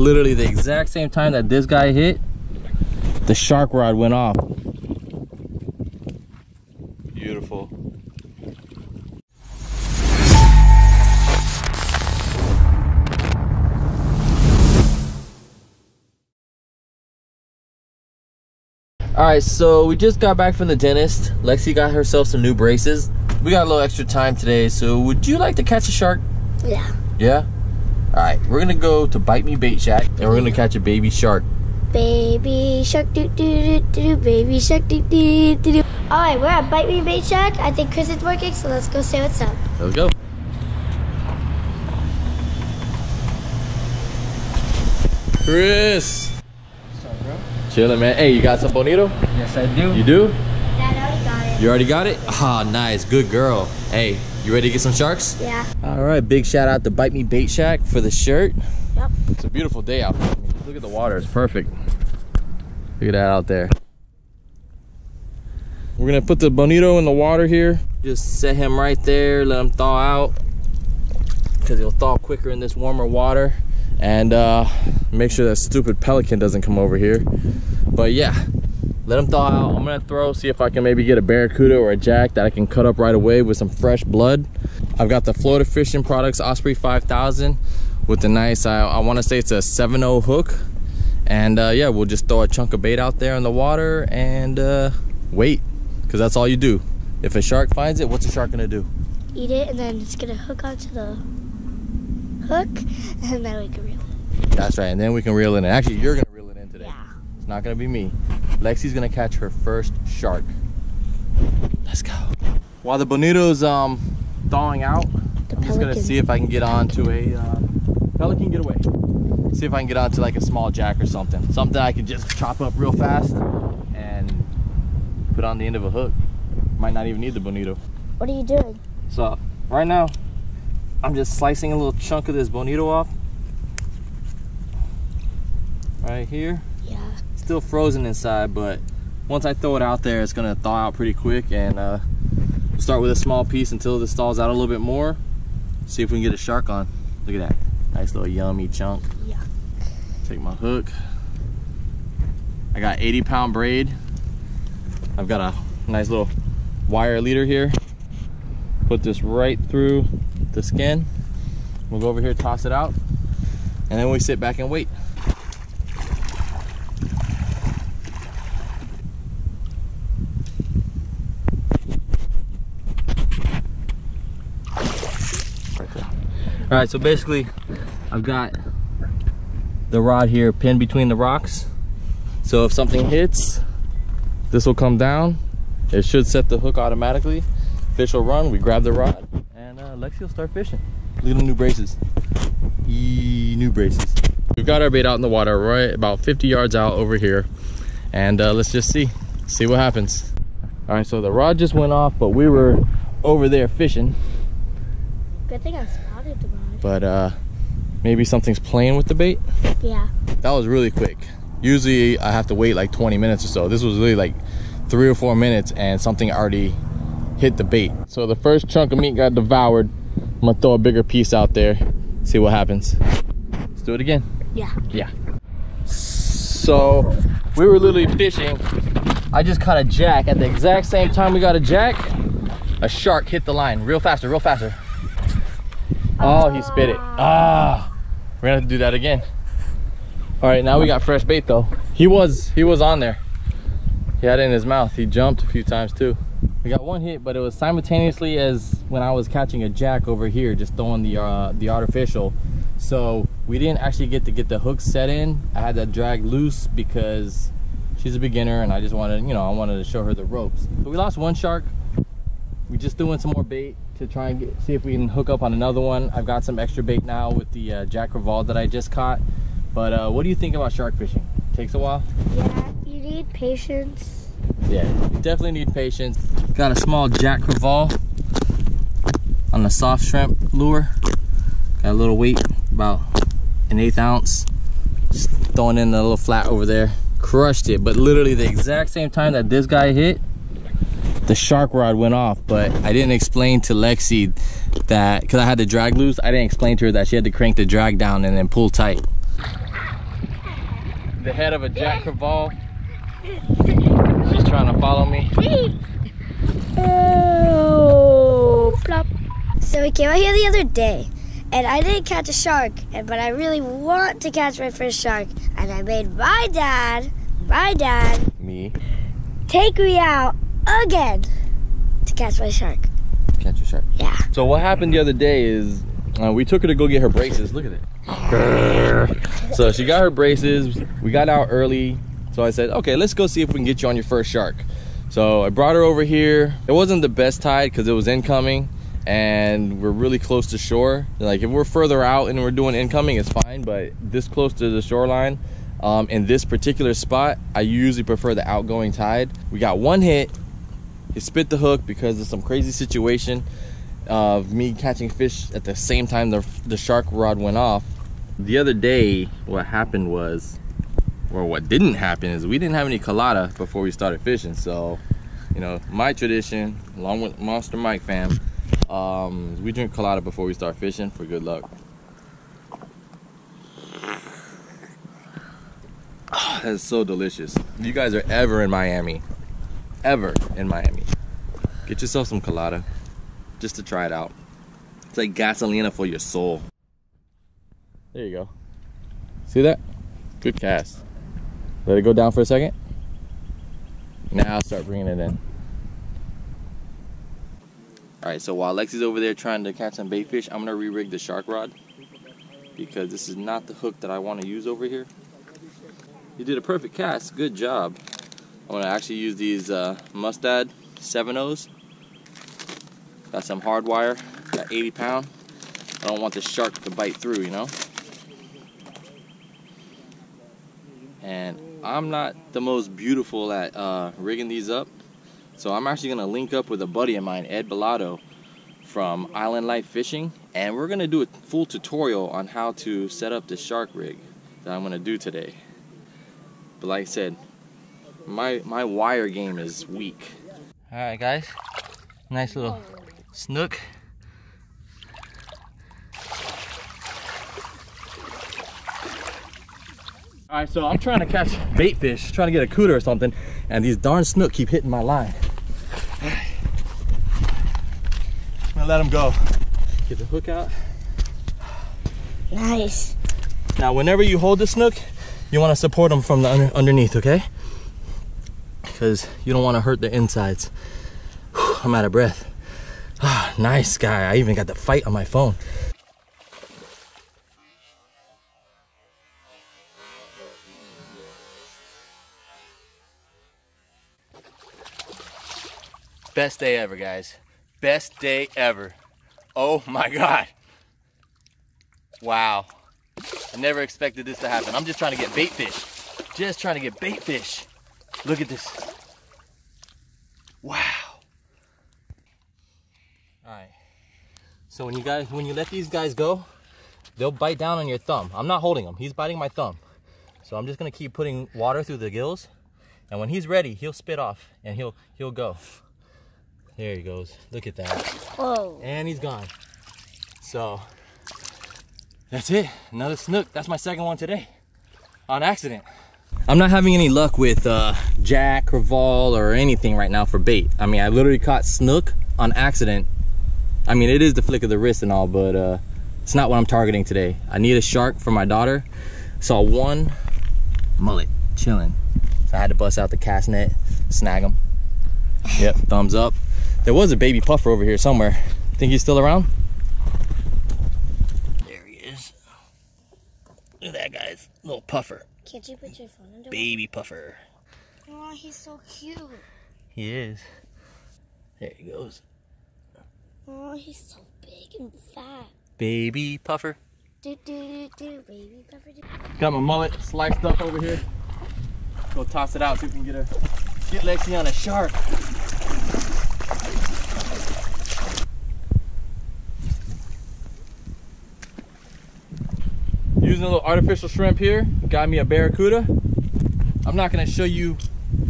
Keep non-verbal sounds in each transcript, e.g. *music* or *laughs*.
literally the exact same time that this guy hit, the shark rod went off. Beautiful. All right, so we just got back from the dentist. Lexi got herself some new braces. We got a little extra time today, so would you like to catch a shark? Yeah. Yeah? All right, we're gonna go to Bite Me Bait Shack and we're gonna catch a baby shark. Baby shark doo doo doo doo baby shark doo doo doo doo. All right, we're at Bite Me Bait Shack. I think Chris is working, so let's go say what's up. Let's go. Chris! What's up, bro? Chilling, man. Hey, you got some bonito? Yes, I do. You do? Dad already got it. You already got it? Ah, nice. Good girl. Hey, you ready to get some sharks? Yeah. All right, big shout out to Bite Me Bait Shack for the shirt. Yep. It's a beautiful day out there. Look at the water, it's perfect. Look at that out there. We're gonna put the bonito in the water here. Just set him right there, let him thaw out. Cause he'll thaw quicker in this warmer water. And uh, make sure that stupid pelican doesn't come over here. But yeah, let him thaw out. I'm gonna throw, see if I can maybe get a barracuda or a jack that I can cut up right away with some fresh blood. I've got the Florida Fishing Products Osprey 5000 with the nice, I, I wanna say it's a 7.0 hook. And uh, yeah, we'll just throw a chunk of bait out there in the water and uh, wait, because that's all you do. If a shark finds it, what's a shark gonna do? Eat it, and then it's gonna hook onto the hook, *laughs* and then we can reel it. That's right, and then we can reel it in. Actually, you're gonna reel it in today. Yeah. It's not gonna be me. Lexi's gonna catch her first shark. Let's go. While the bonito's um thawing out, The I'm just gonna see if I can get onto a uh, pelican. Get away. See if I can get onto like a small jack or something. Something I can just chop up real fast and put on the end of a hook. Might not even need the bonito. What are you doing? So right now, I'm just slicing a little chunk of this bonito off. Right here. Still frozen inside, but once I throw it out there, it's gonna thaw out pretty quick and uh, we'll start with a small piece until this thaws out a little bit more. See if we can get a shark on. Look at that. Nice little yummy chunk. Yeah. Take my hook. I got 80 pound braid. I've got a nice little wire leader here. Put this right through the skin. We'll go over here, toss it out, and then we sit back and wait. Right there. All right, so basically, I've got the rod here pinned between the rocks. So if something hits, this will come down. It should set the hook automatically. Fish will run, we grab the rod, and uh, Lexi will start fishing. Little new braces. Yee, new braces. We've got our bait out in the water right about 50 yards out over here. And uh, let's just see, see what happens. All right, so the rod just went off, but we were over there fishing. Good thing I spotted the rod. But uh, maybe something's playing with the bait. Yeah. That was really quick. Usually I have to wait like 20 minutes or so. This was really like three or four minutes and something already hit the bait. So the first chunk of meat got devoured. I'm gonna throw a bigger piece out there, see what happens. Let's do it again. Yeah. Yeah. So we were literally fishing. I just caught a jack. At the exact same time we got a jack, a shark hit the line real faster, real faster. Oh, he spit it. Ah, we're gonna have to do that again. All right, now we got fresh bait though. He was he was on there. He had it in his mouth. He jumped a few times too. We got one hit, but it was simultaneously as when I was catching a jack over here, just throwing the uh, the artificial. So we didn't actually get to get the hook set in. I had to drag loose because she's a beginner, and I just wanted, you know, I wanted to show her the ropes. But we lost one shark. We just threw in some more bait to try and get, see if we can hook up on another one. I've got some extra bait now with the uh, Jack Crevalle that I just caught. But uh, what do you think about shark fishing? Takes a while. Yeah. You need patience. Yeah, you definitely need patience. Got a small Jack Crevalle on the soft shrimp lure. Got a little weight, about an eighth ounce. Just throwing in the little flat over there. Crushed it, but literally the exact same time that this guy hit, the shark rod went off. But I didn't explain to Lexi that, because I had the drag loose, I didn't explain to her that she had to crank the drag down and then pull tight. the head of a jack crevalle. She's trying to follow me. Oh, plop. So we came out here the other day, and I didn't catch a shark, and but I really want to catch my first shark, and I made my dad, my dad, Me. take me out again to catch my shark. Catch a shark. Yeah. So what happened the other day is uh, we took her to go get her braces. Look at it. *laughs* so she got her braces. We got out early. So I said, okay, let's go see if we can get you on your first shark. So I brought her over here. It wasn't the best tide because it was incoming and we're really close to shore. Like if we're further out and we're doing incoming, it's fine. But this close to the shoreline, um, in this particular spot, I usually prefer the outgoing tide. We got one hit. He spit the hook because of some crazy situation of me catching fish at the same time the, the shark rod went off. The other day, what happened was, or what didn't happen is we didn't have any colada before we started fishing. So, you know, my tradition, along with Monster Mike fam, um, we drink colada before we start fishing for good luck. Oh, *sighs* that's so delicious. If you guys are ever in Miami, ever in Miami, get yourself some colada just to try it out. It's like gasolina for your soul. There you go. See that? Good cast. Let it go down for a second. Now start bringing it in. All right, so while Lexi's over there trying to catch some bait fish, I'm gonna re-rig the shark rod because this is not the hook that I want to use over here. You did a perfect cast. Good job. I'm gonna actually use these uh, Mustad 7.0s. Got some hard wire. Got 80 pound. I don't want the shark to bite through, you know. And I'm not the most beautiful at uh, rigging these up. So I'm actually gonna link up with a buddy of mine, Ed Bellado from Island Life Fishing. And we're gonna do a full tutorial on how to set up the shark rig that I'm gonna do today. But like I said, my my wire game is weak. All right, guys, nice little snook. All right, so I'm trying to catch bait fish, trying to get a cooter or something, and these darn snook keep hitting my line. I'm gonna let them go. Get the hook out. Nice. Now, whenever you hold the snook, you want to support them from the under, underneath, okay? Because you don't want to hurt the insides. Whew, I'm out of breath. Ah, nice guy. I even got the fight on my phone. Best day ever, guys. Best day ever. Oh my God. Wow. I never expected this to happen. I'm just trying to get bait fish. Just trying to get bait fish. Look at this. Wow. All right. So when you guys, when you let these guys go, they'll bite down on your thumb. I'm not holding him. He's biting my thumb. So I'm just gonna keep putting water through the gills, and when he's ready, he'll spit off and he'll he'll go. There he goes. Look at that. Whoa. And he's gone. So that's it. Another snook. That's my second one today. On accident. I'm not having any luck with uh, jack, crevalle, or anything right now for bait. I mean, I literally caught snook on accident. I mean, it is the flick of the wrist and all, but uh, it's not what I'm targeting today. I need a shark for my daughter. Saw one mullet chilling. So I had to bust out the cast net, snag him. Yep, thumbs up. There was a baby puffer over here somewhere. Think he's still around? There he is. Look at that, guys. Little puffer. Can't you put your phone under Baby puffer. Oh, he's so cute. He is. There he goes. Oh, he's so big and fat. Baby puffer. Do do do do, baby puffer. Do. Got my mullet sliced up over here. Go toss it out so we can get a get Lexi on a shark. Using a little artificial shrimp here, got me a barracuda. I'm not gonna show you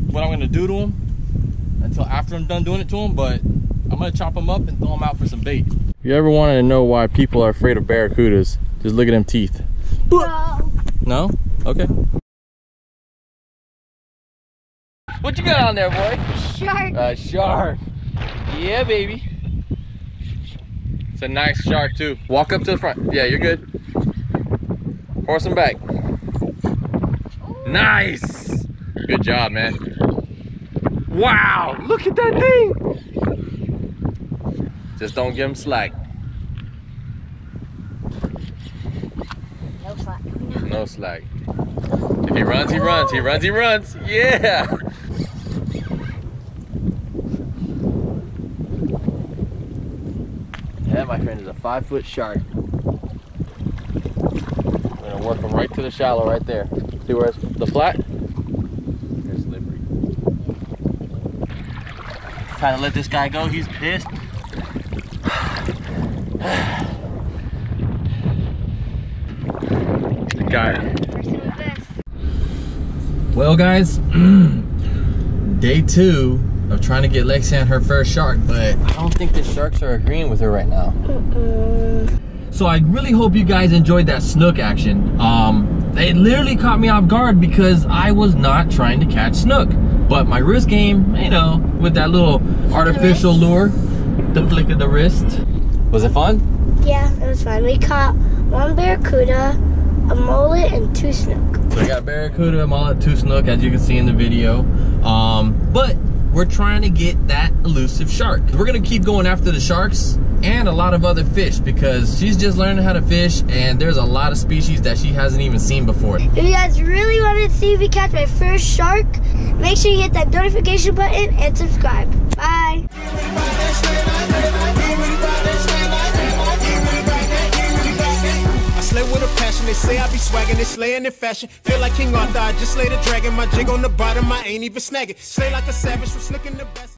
what I'm gonna do to him until after I'm done doing it to him, but I'm gonna chop him up and throw him out for some bait. If you ever wanted to know why people are afraid of barracudas, just look at them teeth. No. No? Okay. What you got on there, boy? Shark. A shark. Yeah, baby. It's a nice shark too. Walk up to the front. Yeah, you're good. Horse him back. Nice. Good job, man. Wow, look at that thing. Just don't give him slack. No fun. No slack. If he runs, he runs. He runs, he runs. Yeah. That, my friend, is a five foot shark. We're gonna work him right to the shallow right there. See where it's the flat? They're slippery. Trying to let this guy go. He's pissed. Got it. First and best. Well, guys, *clears throat* day two of trying to get Lexi on her first shark, but I don't think the sharks are agreeing with her right now. Uh-uh. So I really hope you guys enjoyed that snook action. Um, it literally caught me off guard because I was not trying to catch snook. But my wrist game, you know, with that little artificial lure, the flick of the wrist. Was it fun? Yeah, it was fun. We caught one barracuda, a mullet, and two snook. So I got barracuda, a mullet, two snook, as you can see in the video. Um, but we're trying to get that elusive shark. We're gonna keep going after the sharks and a lot of other fish because she's just learning how to fish and there's a lot of species that she hasn't even seen before. If you guys really want to see me catch my first shark, make sure you hit that notification button and subscribe. Bye. Slay with a passion, they say I be swagging, they slaying in fashion. Feel like King Arthur, I just slay the dragon. My jig on the bottom, I ain't even snagging. Slay like a savage, from slicking the best.